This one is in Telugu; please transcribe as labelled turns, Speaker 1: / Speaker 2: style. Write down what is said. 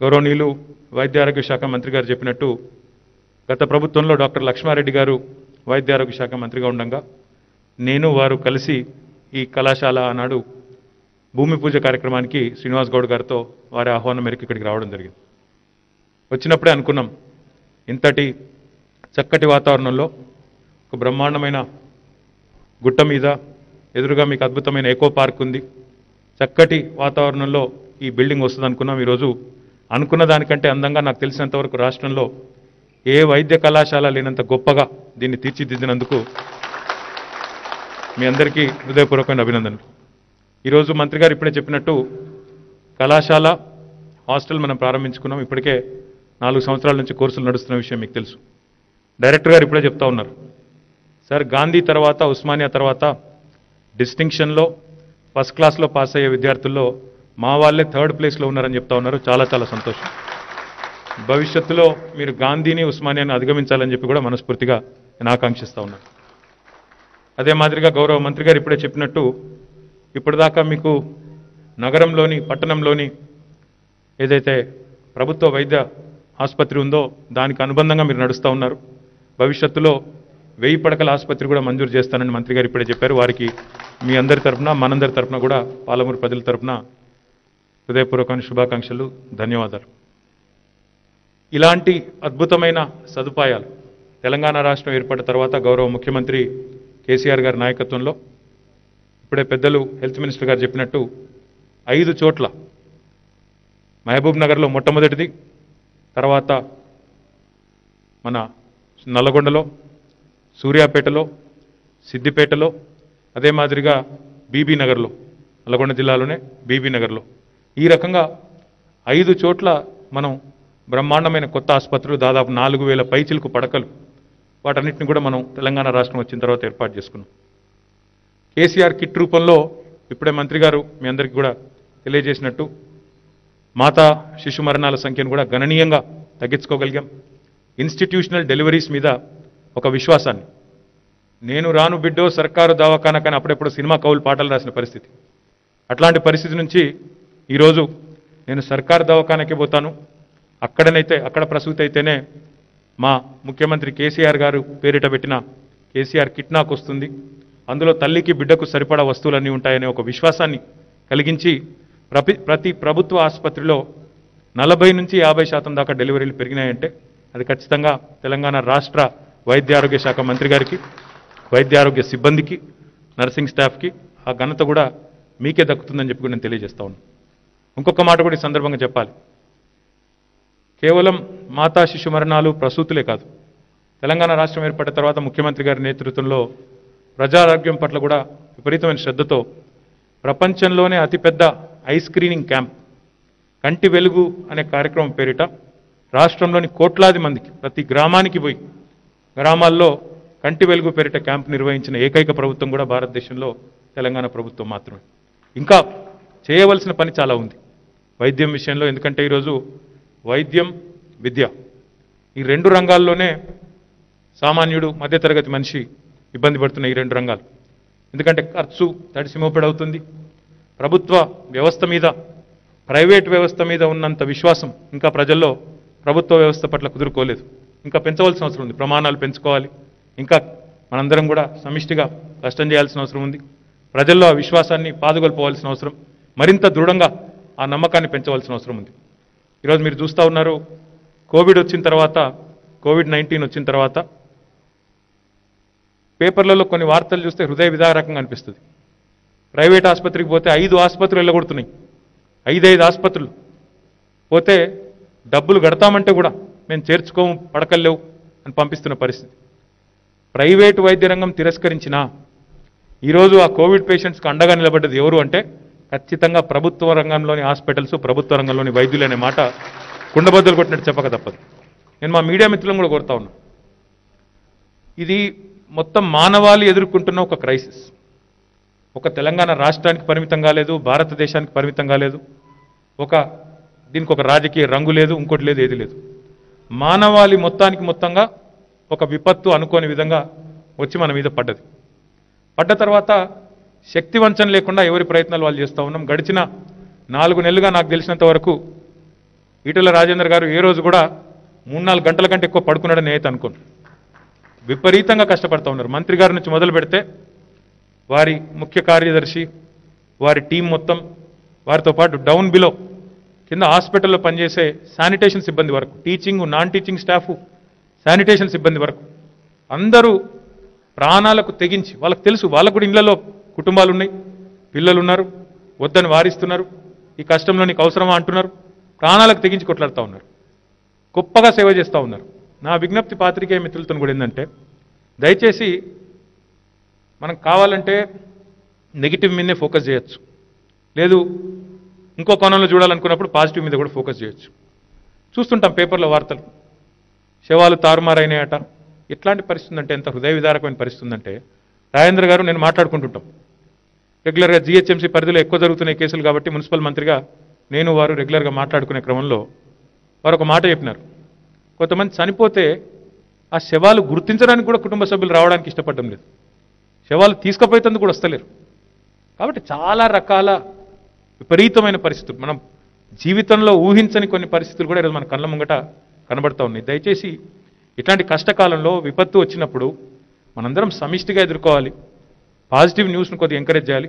Speaker 1: గౌరవనీయులు వైద్య ఆరోగ్య శాఖ మంత్రి గారు చెప్పినట్టు గత ప్రభుత్వంలో డాక్టర్ లక్ష్మారెడ్డి గారు వైద్య ఆరోగ్య శాఖ మంత్రిగా ఉండగా నేను వారు కలిసి ఈ కళాశాల ఆనాడు భూమి పూజ కార్యక్రమానికి శ్రీనివాస్ గౌడ్ గారితో వారి ఆహ్వానం మేరకు ఇక్కడికి రావడం జరిగింది. వచ్చినప్పుడే అనుకున్నాం ఇంతటి చక్కటి వాతావరణంలో ఒక బ్రహ్మాండమైన గుట్ట మీద ఎదురుగా మీకు అద్భుతమైన ఎకో పార్క్ ఉంది. చక్కటి వాతావరణంలో ఈ బిల్డింగ్ వస్తుంది అనుకున్నాం ఈరోజు అనుకున్న దానికంటే అందంగా నాకు తెలిసినంతవరకు రాష్ట్రంలో ఏ వైద్య కళాశాల లేనంత గొప్పగా దీన్ని తీర్చిదిద్దినందుకు మీ అందరికీ హృదయపూర్వకమైన అభినందనలు. ఈరోజు మంత్రి గారు ఇప్పుడే చెప్పినట్టు కళాశాల హాస్టల్ మనం ప్రారంభించుకున్నాం. ఇప్పటికే నాలుగు సంవత్సరాల నుంచి కోర్సులు నడుస్తున్న విషయం మీకు తెలుసు. డైరెక్టర్ గారు ఇప్పుడే చెప్తా ఉన్నారు. సార్ గాంధీ తర్వాత ఉస్మానియా తర్వాత డిస్టింక్షన్లో ఫస్ట్ క్లాస్లో పాస్ అయ్యే విద్యార్థుల్లో మా వాళ్ళే థర్డ్ ప్లేస్లో ఉన్నారని చెప్తా ఉన్నారు. చాలా చాలా సంతోషం. భవిష్యత్తులో మీరు గాంధీని ఉస్మానియాని అధిగమించాలని చెప్పి కూడా మనస్ఫూర్తిగా నేను ఆకాంక్షిస్తూ ఉన్నాను అదే మాదిరిగా గౌరవ మంత్రి గారు ఇప్పుడే చెప్పినట్టు ఇప్పటిదాకా మీకు నగరంలోని పట్టణంలోని ఏదైతే ప్రభుత్వ వైద్య ఆసుపత్రి ఉందో దానికి అనుబంధంగా మీరు నడుస్తూ ఉన్నారు. భవిష్యత్తులో వెయ్యి పడకల ఆసుపత్రి కూడా మంజూరు చేస్తానని మంత్రి గారు ఇప్పుడే చెప్పారు. వారికి మీ అందరి తరఫున మనందరి తరపున కూడా పాలమూరు ప్రజల తరపున హృదయపూర్వకమైన శుభాకాంక్షలు ధన్యవాదాలు. ఇలాంటి అద్భుతమైన సదుపాయాలు తెలంగాణ రాష్ట్రం ఏర్పడిన తర్వాత గౌరవ ముఖ్యమంత్రి కేసీఆర్ గారి నాయకత్వంలో ఇప్పుడే పెద్దలు హెల్త్ మినిస్టర్ గారు చెప్పినట్టు ఐదు చోట్ల మహబూబ్ నగర్లో మొట్టమొదటిది తర్వాత మన నల్లగొండలో సూర్యాపేటలో సిద్దిపేటలో అదే మాదిరిగా బీబీ నగర్లో నల్లగొండ జిల్లాలోనే బీబీ నగర్లో ఈ రకంగా ఐదు చోట్ల మనం బ్రహ్మాండమైన కొత్త ఆసుపత్రులు దాదాపు నాలుగు వేల పైచిలకు పడకలు. వాటన్నిటిని కూడా మనం తెలంగాణ రాష్ట్రం వచ్చిన తర్వాత ఏర్పాటు చేసుకున్నాం. కేసీఆర్ కిట్ రూపంలో ఇప్పుడే మంత్రి గారు మీ అందరికీ కూడా తెలియజేసినట్టు మాతా శిశు మరణాల సంఖ్యను కూడా గణనీయంగా తగ్గించుకోగలిగాం. ఇన్స్టిట్యూషనల్ డెలివరీస్ మీద ఒక విశ్వాసాన్ని. నేను రాను బిడ్డో సర్కారు దవాఖానా కానీ అప్పుడెప్పుడు సినిమా కవులు పాటలు రాసిన పరిస్థితి. అట్లాంటి పరిస్థితి నుంచి ఈరోజు నేను సర్కార్ దవాఖానకి పోతాను. అక్కడనైతే అక్కడ ప్రసూతి అయితేనే మా ముఖ్యమంత్రి కేసీఆర్ గారు పేరిట పెట్టిన కేసీఆర్ కిట్ నాకు వస్తుంది. అందులో తల్లికి బిడ్డకు సరిపడా వస్తువులన్నీ ఉంటాయనే ఒక విశ్వాసాన్ని కలిగించి ప్రతి ప్రతి ప్రభుత్వ ఆసుపత్రిలో నలభై నుంచి యాభై శాతం దాకా డెలివరీలు పెరిగినాయంటే అది ఖచ్చితంగా తెలంగాణ రాష్ట్ర వైద్య ఆరోగ్య శాఖ మంత్రి గారికి వైద్య ఆరోగ్య సిబ్బందికి నర్సింగ్ స్టాఫ్కి ఆ ఘనత కూడా మీకే దక్కుతుందని చెప్పి నేను తెలియజేస్తా ఉన్నాను ఇంకొక మాట కూడా ఈ సందర్భంగా చెప్పాలి. కేవలం మాతా శిశు మరణాలు ప్రసూతులే కాదు. తెలంగాణ రాష్ట్రం ఏర్పడిన తర్వాత ముఖ్యమంత్రి గారి నేతృత్వంలో ప్రజారోగ్యం పట్ల కూడా విపరీతమైన శ్రద్ధతో ప్రపంచంలోనే అతిపెద్ద ఐ స్క్రీనింగ్ క్యాంప్ కంటి వెలుగు అనే కార్యక్రమం పేరిట రాష్ట్రంలోని కోట్లాది మందికి ప్రతి గ్రామానికి పోయి గ్రామాల్లో కంటి వెలుగు పేరిట క్యాంప్ నిర్వహించిన ఏకైక ప్రభుత్వం కూడా భారతదేశంలో తెలంగాణ ప్రభుత్వం మాత్రమే. ఇంకా చేయవలసిన పని చాలా ఉంది. వైద్యం విషయంలో ఎందుకంటే ఈరోజు వైద్యం విద్య ఈ రెండు రంగాల్లోనే సామాన్యుడు మధ్యతరగతి మనిషి ఇబ్బంది పడుతున్న ఈ రెండు రంగాలు. ఎందుకంటే ఖర్చు తడిసిమోపెడవుతుంది ప్రభుత్వ వ్యవస్థ మీద ప్రైవేట్ వ్యవస్థ మీద ఉన్నంత విశ్వాసం ఇంకా ప్రజల్లో ప్రభుత్వ వ్యవస్థ పట్ల కుదురుకోలేదు. ఇంకా పెంచవలసిన అవసరం ఉంది. ప్రమాణాలు పెంచుకోవాలి. ఇంకా మనందరం కూడా సమిష్టిగా కష్టం చేయాల్సిన అవసరం ఉంది. ప్రజల్లో ఆ విశ్వాసాన్ని పాదుగొల్పోవాల్సిన అవసరం. మరింత దృఢంగా ఆ నమ్మకాన్ని పెంచవలసిన అవసరం ఉంది. ఈరోజు మీరు చూస్తూ ఉన్నారు కోవిడ్ వచ్చిన తర్వాత కోవిడ్ నైన్టీన్ వచ్చిన తర్వాత పేపర్లలో కొన్ని వార్తలు చూస్తే హృదయ విదారకంగా అనిపిస్తుంది. ప్రైవేట్ ఆసుపత్రికి పోతే ఐదు ఆసుపత్రులు వెళ్ళగొడుతున్నాయి. ఐదైదు ఆసుపత్రులు. పోతే డబ్బులు కడతామంటే కూడా మేము చేర్చుకోము పడకలేవు అని పంపిస్తున్న పరిస్థితి. ప్రైవేటు వైద్య రంగం తిరస్కరించినా ఈరోజు ఆ కోవిడ్ పేషెంట్స్కి అండగా నిలబడ్డది ఎవరు అంటే ఖచ్చితంగా ప్రభుత్వ రంగంలోని హాస్పిటల్స్ ప్రభుత్వ రంగంలోని వైద్యులు అనే మాట కుండబద్దలు కొట్టినట్టు చెప్పక తప్పదు. నేను మా మీడియా మిత్రులను కూడా కోరుతా ఉన్నా. ఇది మొత్తం మానవాళి ఎదుర్కొంటున్న ఒక క్రైసిస్. ఒక తెలంగాణ రాష్ట్రానికి పరిమితం కాలేదు భారతదేశానికి పరిమితం కాలేదు. ఒక దీనికి ఒక రాజకీయ రంగు లేదు ఇంకోటి లేదు ఏది లేదు. మానవాళి మొత్తానికి మొత్తంగా ఒక విపత్తు అనుకోని విధంగా వచ్చి మన మీద పడ్డది. పడ్డ తర్వాత శక్తి వంచన లేకుండా ఎవరి ప్రయత్నాలు వాళ్ళు చేస్తూ ఉన్నాం. గడిచిన నాలుగు నెలలుగా నాకు తెలిసినంత వరకు ఈటల రాజేందర్ గారు ఏ రోజు కూడా మూడు నాలుగు గంటల కంటే ఎక్కువ పడుకున్నాడని నేత అనుకోను. విపరీతంగా కష్టపడుతూ ఉన్నారు. మంత్రి గారి నుంచి మొదలు పెడితే వారి ముఖ్య కార్యదర్శి వారి టీం మొత్తం వారితో పాటు డౌన్ బిలో కింద హాస్పిటల్లో పనిచేసే శానిటేషన్ సిబ్బంది వరకు teaching non teaching staff sanitation సిబ్బంది వరకు అందరూ ప్రాణాలకు తెగించి వాళ్ళకి తెలుసు వాళ్ళకు కూడా ఇళ్ళలో కుటుంబాలు ఉన్నాయి పిల్లలు ఉన్నారు వద్దని వారిస్తున్నారు ఈ కష్టంలో నీకు అవసరమా అంటున్నారు ప్రాణాలకు తెగించి కొట్లాడుతూ ఉన్నారు గొప్పగా సేవ చేస్తూ ఉన్నారు. నా విజ్ఞప్తి పాత్రికేయ మిత్రులతో కూడా ఏంటంటే దయచేసి మనం కావాలంటే నెగిటివ్ మీదనే ఫోకస్ చేయొచ్చు. లేదు ఇంకో కోణంలో చూడాలనుకున్నప్పుడు పాజిటివ్ మీద కూడా ఫోకస్ చేయొచ్చు. చూస్తుంటాం పేపర్లో వార్తలు. శవాలు తారుమారైనాయట. ఎట్లాంటి పరిస్థితి అంటే ఎంత హృదయ విదారకమైన పరిస్థితి ఉందంటే రాజేంద్ర గారు నేను మాట్లాడుకుంటుంటాం. రెగ్యులర్గా జిహెచ్ఎంసీ పరిధిలో ఎక్కువ జరుగుతున్న కేసులు కాబట్టి మున్సిపల్ మంత్రిగా నేను వారు రెగ్యులర్గా మాట్లాడుకునే క్రమంలో వారు ఒక మాట చెప్పినారు. కొంతమంది చనిపోతే ఆ శవాలు గుర్తించడానికి కూడా కుటుంబ సభ్యులు రావడానికి ఇష్టపడడం లేదు. శవాలు తీసుకుపోయేందుకు కూడా వస్తలేరు. కాబట్టి చాలా రకాల విపరీతమైన పరిస్థితులు. మనం జీవితంలో ఊహించని కొన్ని పరిస్థితులు కూడా ఈరోజు మన కళ్ళ ముంగట కనబడతా ఉన్నాయి. దయచేసి ఇట్లాంటి కష్టకాలంలో విపత్తు వచ్చినప్పుడు మనందరం సమిష్టిగా ఎదుర్కోవాలి. పాజిటివ్ న్యూస్ను కొద్దిగా ఎంకరేజ్ చేయాలి.